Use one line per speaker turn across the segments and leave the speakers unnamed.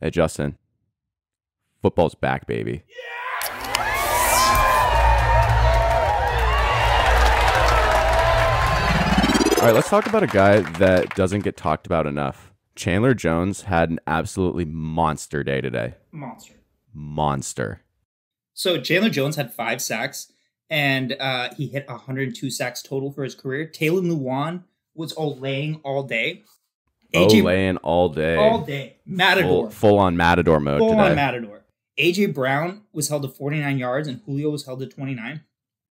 Hey, Justin. Football's back, baby. All right, let's talk about a guy that doesn't get talked about enough. Chandler Jones had an absolutely monster day today.
Monster.
Monster.
So Chandler Jones had five sacks, and uh, he hit 102 sacks total for his career. Taylor Lewan was all laying all day.
Oh, laying all day.
all day. Matador.
Full, full on Matador mode
Full
today.
on Matador. AJ Brown was held to 49 yards, and Julio was held to 29.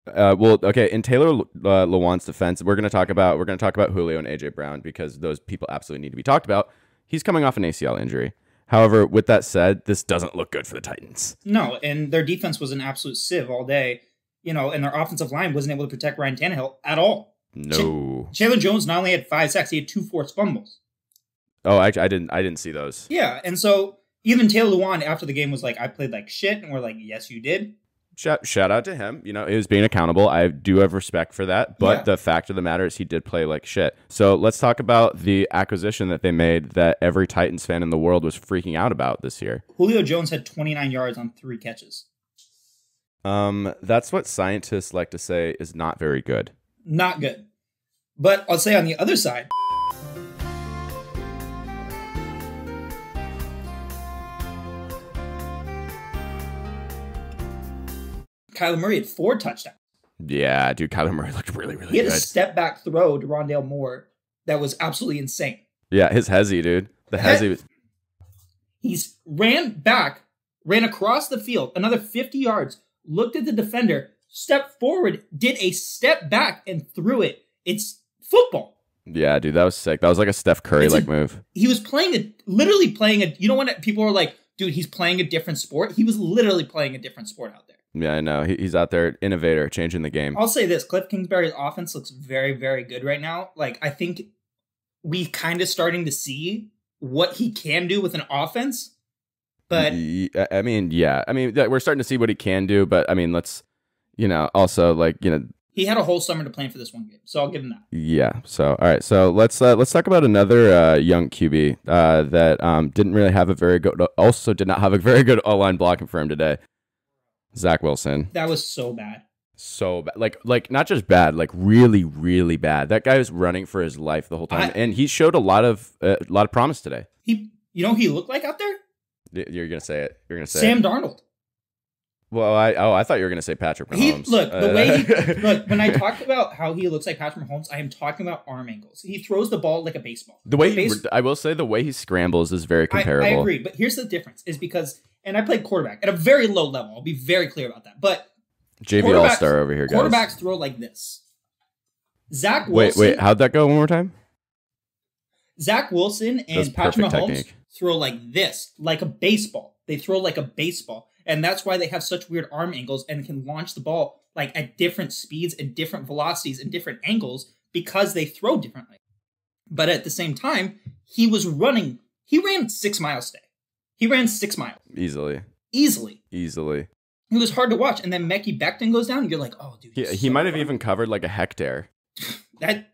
Uh, well, okay. In Taylor uh, Lewan's defense, we're going to talk about we're going to talk about Julio and AJ Brown because those people absolutely need to be talked about. He's coming off an ACL injury. However, with that said, this doesn't look good for the Titans.
No, and their defense was an absolute sieve all day. You know, and their offensive line wasn't able to protect Ryan Tannehill at all.
No.
Chandler Jones not only had five sacks, he had two forced fumbles.
Oh, actually, I didn't. I didn't see those.
Yeah, and so even Taylor Lewan after the game was like, "I played like shit," and we're like, "Yes, you did."
Shout, shout out to him. You know, he was being accountable. I do have respect for that. But
Yeah.
the fact of the matter is, he did play like shit. So let's talk about the acquisition that they made that every Titans fan in the world was freaking out about this year.
Julio Jones had 29 yards on three catches.
Um, that's what scientists like to say is not very good.
Not good. But I'll say on the other side, Kyler Murray had four touchdowns.
Yeah, dude, Kyler Murray looked really, really good.
He had
good.
a step back throw to Rondale Moore that was absolutely insane.
Yeah, his hezzy, dude. The
He-
hezzy. was-
He's ran back, ran across the field, another 50 yards, looked at the defender, stepped forward, did a step back, and threw it. It's football.
Yeah, dude, that was sick. That was like a Steph Curry like move.
He was playing a literally playing a you know when people are like, dude, he's playing a different sport. He was literally playing a different sport out there.
Yeah, I know. He, he's out there, innovator, changing the game.
I'll say this: Cliff Kingsbury's offense looks very, very good right now. Like I think we kind of starting to see what he can do with an offense. But
I mean, yeah. I mean, we're starting to see what he can do, but I mean, let's, you know, also like, you know,
he had a whole summer to plan for this one game, so I'll give him that.
yeah. So, all right. So let's uh, let's talk about another uh, young QB uh, that um, didn't really have a very good, also did not have a very good O line blocking for him today. Zach Wilson,
That was so bad.
so bad, like like not just bad, like really really bad. That guy was running for his life the whole time,
I-
and he showed a lot of uh, a lot of promise today.
He, you know, who he looked like out there
You're gonna say it. You're gonna say
Sam
it.
Darnold.
Well, I oh I thought you were gonna say Patrick
He look the
Uh,
way he look when I talk about how he looks like Patrick Mahomes, I am talking about arm angles. He throws the ball like a baseball.
The way
Base-
I will say the way he scrambles is very
I,
comparable.
I agree, but here's the difference: is because and I played quarterback at a very low level. I'll be very clear about that. But
JV All Star over here, guys.
quarterbacks throw like this. Zach
Wait,
Wilson,
wait, how'd that go one more time?
Zach Wilson and Patrick Mahomes
technique.
throw like this, like a baseball. They throw like a baseball, and that's why they have such weird arm angles and can launch the ball like at different speeds and different velocities and different angles because they throw differently. But at the same time, he was running. He ran six miles today. He ran six miles
Easily,
easily.
easily.
It was hard to watch. And then Mekhi Becton goes down, and you're like, oh, dude.
He, he
so
might have even covered like a hectare.
that.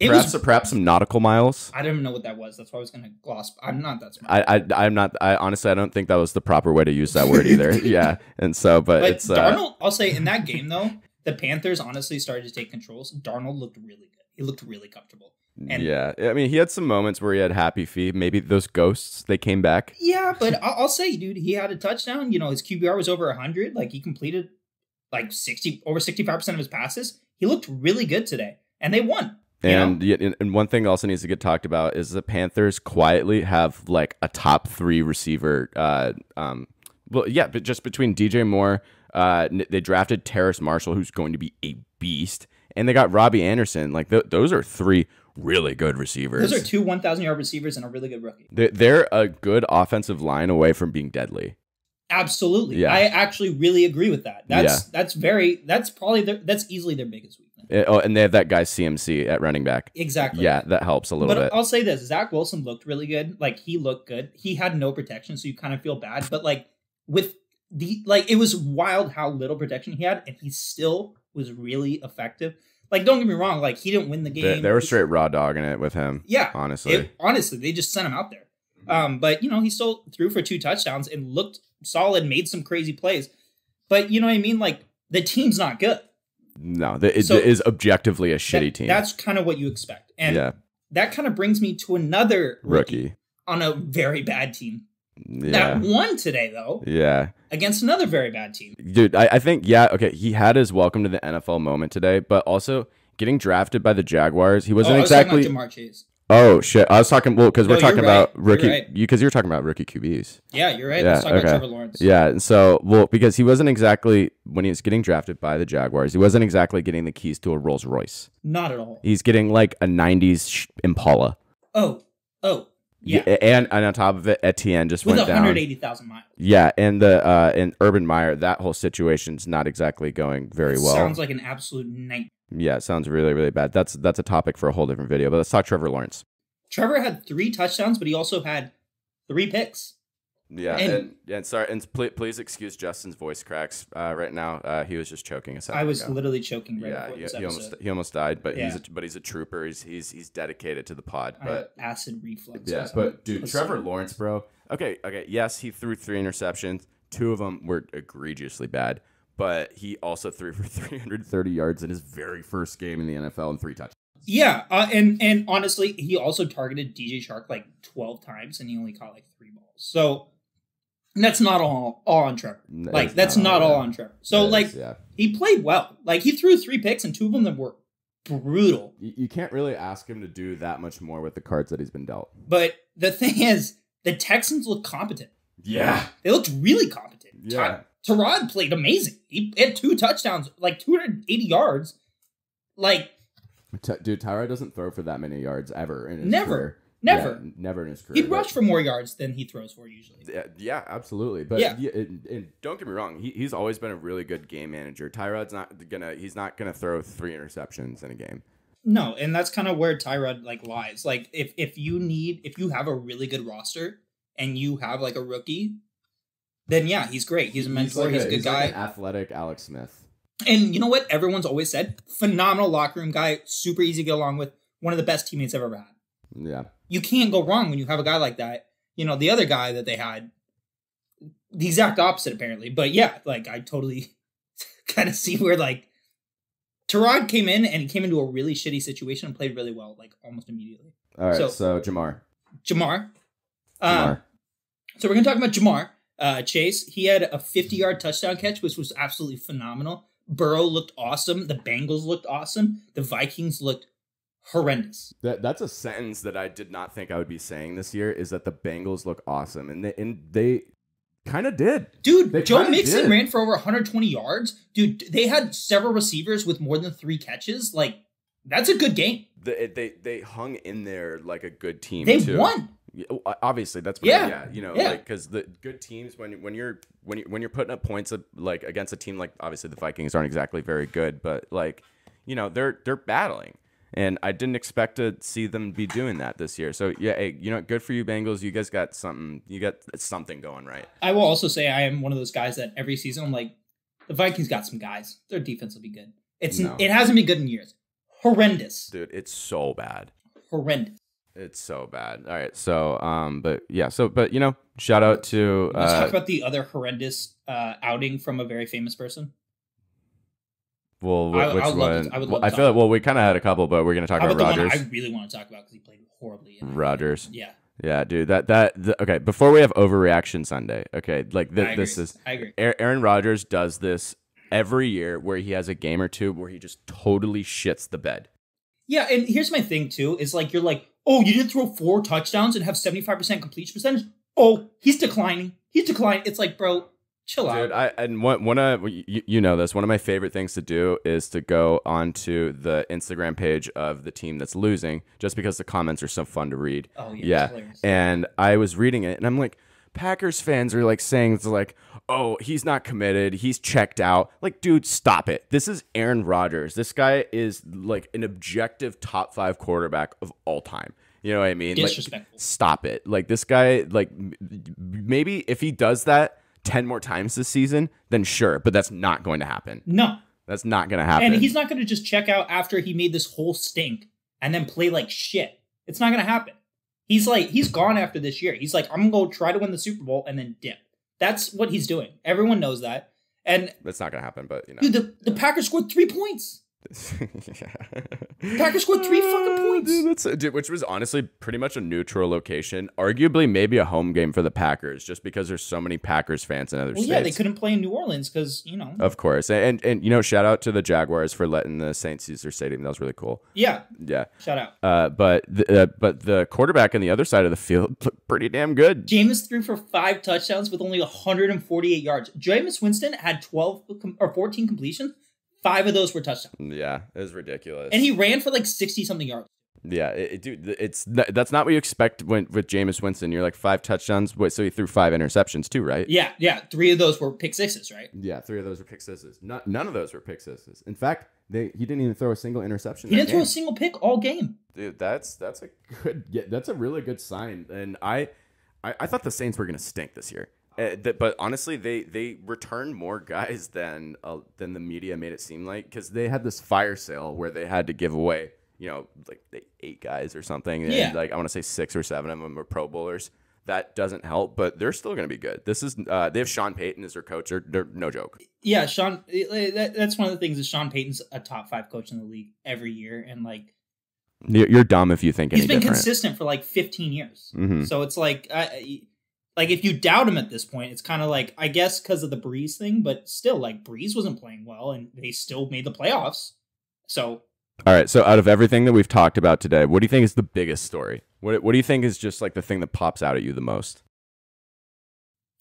It
Perhaps,
was.
perhaps some nautical miles.
I don't know what that was. That's why I was gonna gloss. I'm not that smart.
I, I, I'm not. I honestly, I don't think that was the proper way to use that word either. yeah, and so, but,
But
it's uh,
I'll say in that game though, the Panthers honestly started to take controls. Darnold looked really good. He looked really comfortable. And-
yeah. I mean, he had some moments where he had happy feet. Maybe those ghosts they came back.
Yeah, but I'll, I'll say, dude, he had a touchdown. You know, his QBR was over 100. Like he completed like 60 over 65 percent of his passes. He looked really good today, and they won. you know?
And, and and one thing also needs to get talked about is the Panthers quietly have like a top three receiver. Uh, um, well, yeah, but just between DJ Moore, uh, they drafted Terrace Marshall, who's going to be a beast, and they got Robbie Anderson. Like th- those are three really good receivers.
Those are two 1,000 yard receivers and a really good rookie.
They- They're a good offensive line away from being deadly.
Absolutely,
Yeah.
I actually really agree with that. That's that's very that's probably their, that's easily their biggest weakness.
Eh, oh, and they have that guy CMC at running back.
Exactly.
Yeah, that helps a little
but
bit.
I'll say this: Zach Wilson looked really good. Like he looked good. He had no protection, so you kind of feel bad. But like with the like, it was wild how little protection he had, and he still was really effective. Like, don't get me wrong. Like he didn't win the game.
They, they were straight raw dogging it with him.
Yeah.
honestly.
It, honestly, they just sent him out there. Um, but you know, he still threw for two touchdowns and looked solid, made some crazy plays. But you know what I mean? Like the team's not good.
No, the, it
So-
is objectively a shitty
That-
team.
That's kind of what you expect. And
yeah,
that kind of brings me to another rookie,
rookie.
on a very bad team.
Yeah,
That won today though
yeah,
against another very bad team.
dude. I, I think yeah. Okay, he had his welcome to the NFL moment today, but also getting drafted by the Jaguars. He wasn't
oh, I was
exactly.
Ja'Marr Chase.
oh shit! I was talking well because
No,
we're talking
you're
about
right. You're
rookie.
right.
Because you, are talking about rookie QBs.
Yeah, you're right.
Yeah, okay.
about Trevor Lawrence.
Yeah, and so well because he wasn't exactly when he was getting drafted by the Jaguars. He wasn't exactly getting the keys to a Rolls Royce.
Not at all.
He's getting like a '90s sh- Impala.
Oh, oh, yeah.
and and on top of it, Etienne just
With
went down.
180,000 miles.
Yeah, and the uh and Urban Meyer, that whole situation's not exactly going very well.
Sounds like an absolute nightmare.
yeah, it sounds really really bad. That's that's a topic for a whole different video. But let's talk Trevor Lawrence.
Trevor had three touchdowns, but he also had three picks.
Yeah,
And-
and, and sorry, and please, please excuse Justin's voice cracks uh, right now. Uh, he was just choking second
I was
ago.
literally choking right
yeah, he, he almost he almost died, but he's a, but he's a trooper. He's he's he's dedicated to the pod. But
acid reflux.
yeah, but dude, Trevor. Lawrence, bro. Okay, okay, yes, he threw three interceptions. Two of them were egregiously bad, but he also threw for 330 yards in his very first game in the NFL and three touchdowns.
Yeah, uh, and and honestly, he also targeted DJ Chark like twelve times, and he only caught like three balls. So that's not all all on Trevor. Like that's not
all
all on Trevor. So
That
like
is, yeah,
he played well. Like he threw three picks, and two of them were brutal.
you, you can't really ask him to do that much more with the cards that he's been dealt.
But the thing is, the Texans look competent.
Yeah,
They looked really competent.
Yeah.
Tyrod played amazing. He had two touchdowns, like 280 yards. Like,
T- dude, Tyrod doesn't throw for that many yards ever in his
Never.
career.
Never.
Yeah, never in his career.
He'd rush for more yards than he throws for usually.
Yeah, yeah, absolutely. But
Yeah.
and, and don't get me wrong, he, he's always been a really good game manager. Tyrod's not gonna he's not gonna throw three interceptions in a game.
No, and that's kind of where Tyrod like lies. Like if if you need if you have a really good roster and you have like a rookie, then yeah, he's great. He's a mentor. He's, a, good guy.
an athletic Alex Smith.
and you know what? Everyone's always said phenomenal locker room guy, super easy to get along with, one of the best teammates I've ever had.
Yeah,
You can't go wrong when you have a guy like that. You know, the other guy that they had, the exact opposite apparently. But yeah, like I totally kind of see where like Tyrod came in and he came into a really shitty situation and played really well, like almost immediately.
all right.
So-
So, Ja'Marr,
Ja'Marr. Uh,
Ja'Marr,
so we're gonna talk about Ja'Marr uh, Chase. He had a 50 yard touchdown catch, which was absolutely phenomenal. Burrow looked awesome. The Bengals looked awesome. The Vikings looked horrendous.
that that's a sentence that I did not think I would be saying this year. Is that the Bengals look awesome, and they and they kind of did.
Dude,
They
Joe Mixon
did.
ran for over 120 yards. Dude, they had several receivers with more than three catches. Like, that's a good game.
They they they hung in there like a good team.
They
too.
won.
Yeah, obviously that's what
Yeah.
yeah, you know,
Yeah.
like because the good teams when when you're when you when you're putting up points of, like against a team like obviously the Vikings aren't exactly very good, but like you know they're they're battling, and I didn't expect to see them be doing that this year. So yeah, hey, you know, good for you Bengals. You guys got something. You got something going right.
I will also say I am one of those guys that every season I'm like, the Vikings got some guys. Their defense will be good. It's
No.
it hasn't been good in years. Horrendous.
Dude, it's so bad.
Horrendous.
It's so bad. All right, so um, but yeah, so but you know, shout out to
Let's
uh,
talk about the other horrendous uh, outing from a very famous person.
Well, wh-
I- I
which
would love to-
one?
I
Well, I feel like well, we kind of had a couple, but we're gonna talk about Rodgers.
I really want to talk about because he played horribly.
Rodgers.
Yeah,
Yeah, dude. That that the, okay. Before we have overreaction Sunday, okay, like
I
th- this is
I agree.
Aaron Aaron Rodgers does this every year where he has a game or two where he just totally shits the bed.
Yeah, and here's my thing too: is like you're like, oh, you didn't throw four touchdowns and have 75 percent completion percentage. Oh, he's declining. He's declining. It's like, bro, chill
Dude,
out.
I and one one of you, you know this. One of my favorite things to do is to go onto the Instagram page of the team that's losing, just because the comments are so fun to read.
oh yeah,
Yeah, and I was reading it, and I'm like, Packers fans are like saying it's like, oh, he's not committed, he's checked out. Like, dude, stop it. This is Aaron Rodgers. This guy is like an objective top five quarterback of all time. You know what I mean? Like,
Disrespectful.
stop it. Like this guy, like maybe if he does that ten more times this season, then sure. But that's not going to happen.
no,
That's not going to happen.
and he's not going to just check out after he made this whole stink and then play like shit. It's not going to happen. He's like he's gone after this year. He's like I'm gonna go try to win the Super Bowl and then dip. That's what he's doing. Everyone knows that. And
That's not gonna happen, but you know.
dude, the, the Packers scored three points. Packers scored three fucking points.
Dude, that's, dude, which was honestly pretty much a neutral location. Arguably, maybe a home game for the Packers, just because there's so many Packers fans in other
Well,
states.
yeah, they couldn't play in New Orleans because you know.
Of course, and, and and you know, shout out to the Jaguars for letting the St. Caesar Stadium. That was really cool.
Yeah,
Yeah,
shout out.
uh, but the, uh, but the quarterback on the other side of the field looked pretty damn good.
Jameis threw for five touchdowns with only 148 yards. Jameis Winston had 12 com- or 14 completions. Five of those were touchdowns,
Yeah, it was ridiculous.
and he ran for like 60 something yards.
yeah, it, it- dude, it's that's not what you expect when with Jameis Winston. You're like five touchdowns. Wait, so he threw five interceptions too, right?
Yeah, yeah. Three of those were pick sixes, right?
Yeah, three of those were pick sixes. Not, none of those were pick sixes. In fact, they he didn't even throw a single interception.
He didn't throw a single pick all game.
Dude, that's that's a good. Yeah, that's a really good sign. And I, I, I thought the Saints were gonna stink this year. Uh, th- but honestly, they they returned more guys than uh, than the media made it seem like because they had this fire sale where they had to give away, you know, like eight guys or something. And
Yeah.
like I want to say six or seven of them were Pro Bowlers. That doesn't help, but they're still gonna be good. This is uh, they have Sean Payton as their coach. They're, they're no joke.
Yeah, Sean. That, that's one of the things is Sean Payton's a top five coach in the league every year, and like
You're, dumb if you think
he's been
different.
consistent for like 15 years.
Mhm.
So it's like, I, like if you doubt him at this point, it's kind of like I guess because of the Brees thing, but still, like Brees wasn't playing well, and they still made the playoffs. So
All right. So out of everything that we've talked about today, what do you think is the biggest story? What What do you think is just like the thing that pops out at you the most?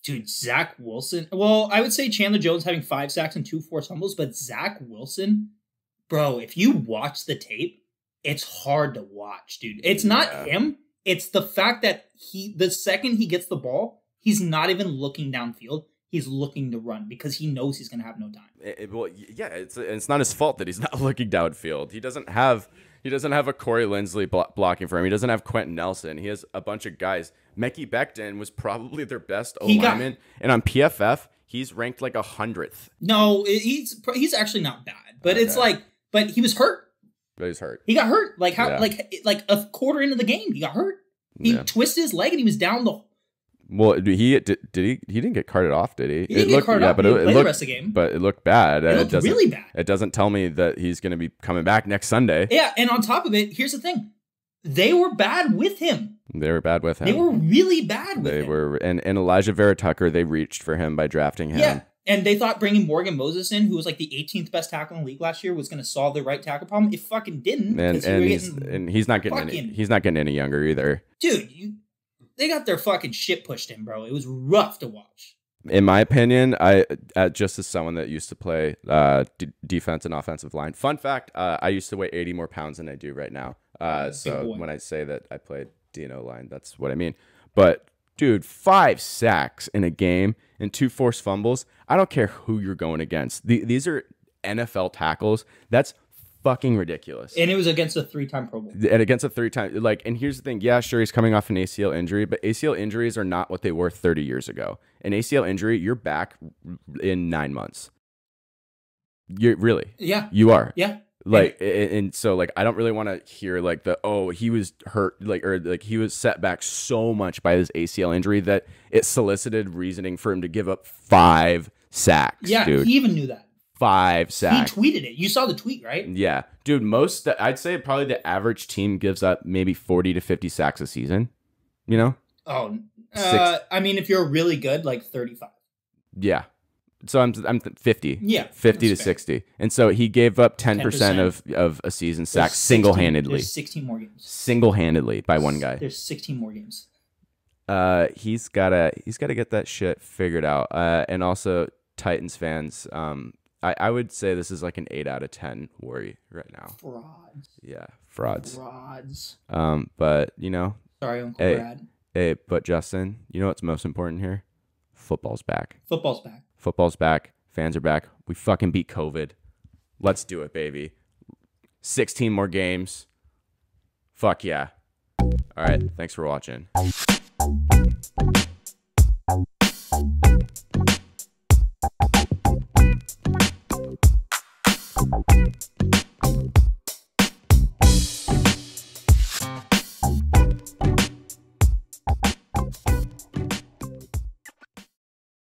dude, Zach Wilson. Well, I would say Chandler Jones having five sacks and two forced fumbles, but Zach Wilson, bro, if you watch the tape, it's hard to watch, dude. It's not
Yeah.
him. It's the fact that he, the second he gets the ball, he's not even looking downfield. He's looking to run because he knows he's going to have no time.
It- it- well, yeah, it's it's not his fault that he's not looking downfield. He doesn't have he doesn't have a Corey Linsley blo- blocking for him. He doesn't have Quenton Nelson. He has a bunch of guys. Mekhi Becton was probably their best O
He got-
and on PFF he's ranked like a hundredth.
No, he's he's actually not bad, but it's like, but he was hurt.
But he's hurt.
He got hurt. Like how?
Yeah.
Like like a quarter into the game, he got hurt. He
Yeah.
twisted his leg and he was down the.
Well, he did, did he he didn't get carted off? Did he?
He didn't
it
get
looked,
carted
yeah,
off.
but
He
it, it
the
looked
rest of the game.
but it looked bad.
It looked really bad.
it doesn't tell me that he's going to be coming back next Sunday.
Yeah, and on top of it, here's the thing: they were bad with him.
They were bad with him.
They were really bad with
They
him.
were, and, and Alijah Vera-Tucker, they reached for him by drafting him.
Yeah, and they thought bringing Morgan Moses in, who was like the 18th best tackle in the league last year, was going to solve the right tackle problem. It fucking didn't.
and and he's and he's not getting any, he's not getting any younger either.
dude, you, they got their fucking shit pushed in, bro. It was rough to watch.
In my opinion, I uh, just as someone that used to play uh, d- defense and offensive line. Fun fact: uh, I used to weigh 80 more pounds than I do right now. Uh, so when I say that I played DNO line, that's what I mean. But dude, five sacks in a game and two forced fumbles. I don't care who you're going against. The, these are NFL tackles. That's fucking ridiculous.
And it was against a three-time Pro Bowl.
and against a three time like and here's the thing yeah sure he's coming off an acl injury but acl injuries are not what they were 30 years ago an acl injury you're back in nine months you're really
Yeah,
you are
yeah.
Like and, and so like i don't really want to hear like the oh he was hurt like or like he was set back so much by his acl injury that it solicited reasoning for him to give up five sacks
Yeah,
dude
he even knew that.
five sacks
He tweeted it. You saw the tweet, right?
yeah, dude. Most I'd say probably the average team gives up maybe forty to fifty sacks a season. You know?
oh uh, I mean, if you're really good, like 35.
Yeah. So I'm I'm fifty.
Yeah,
50 to
fair.
60. And so he gave up 10%,
10%.
of of a season sack single-handedly.
There's 16 more games.
Single-handedly by one guy.
There's 16 more games.
Uh he's got to he's got to get that shit figured out. Uh and also Titans fans um I, I would say this is like an 8 out of 10 worry right now.
Frauds.
Yeah, frauds.
Frauds.
Um but, you know,
Sorry, Uncle
Hey.
Brad.
Hey, but Justin, you know what's most important here? Football's back.
Football's back.
Football's back. Fans are back. We fucking beat COVID. Let's do it, baby. 16 more games. Fuck yeah. All right. Thanks for watching.